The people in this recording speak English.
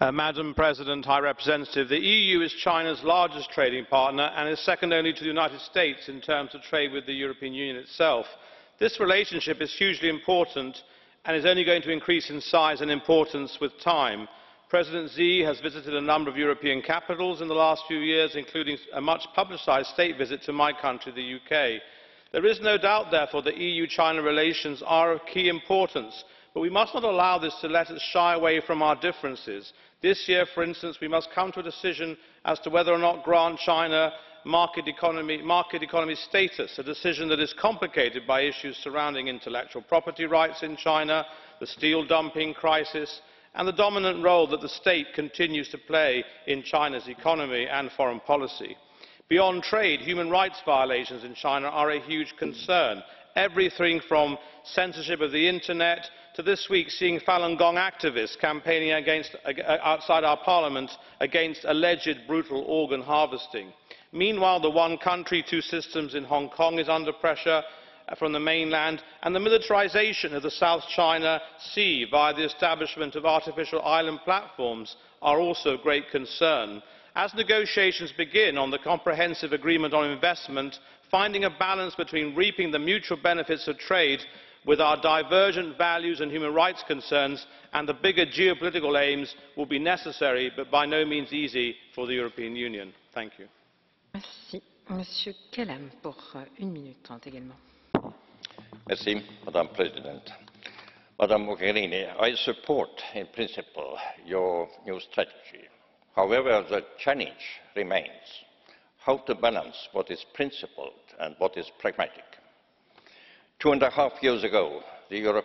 Uh, Madam President, High Representative, the EU is China's largest trading partner and is second only to the United States in terms of trade with the European Union itself. This relationship is hugely important and is only going to increase in size and importance with time. President Xi has visited a number of European capitals in the last few years, including a much publicised state visit to my country, the UK. There is no doubt, therefore, that EU-China relations are of key importance, but we must not allow this to let us shy away from our differences. This year, for instance, we must come to a decision as to whether or not grant China market economy, market economy status, a decision that is complicated by issues surrounding intellectual property rights in China, the steel dumping crisis, and the dominant role that the state continues to play in China's economy and foreign policy. Beyond trade, human rights violations in China are a huge concern. Everything from censorship of the internet to this week seeing Falun Gong activists campaigning against, uh, outside our parliament against alleged brutal organ harvesting. Meanwhile, the one country, two systems in Hong Kong is under pressure uh, from the mainland and the militarisation of the South China Sea via the establishment of artificial island platforms are also of great concern as negotiations begin on the comprehensive agreement on investment finding a balance between reaping the mutual benefits of trade with our divergent values and human rights concerns and the bigger geopolitical aims will be necessary but by no means easy for the european union. thank you. Merci, madam president madam mogherini i support in principle your new strategy. However, the challenge remains how to balance what is principled and what is pragmatic. Two and a half years ago, the European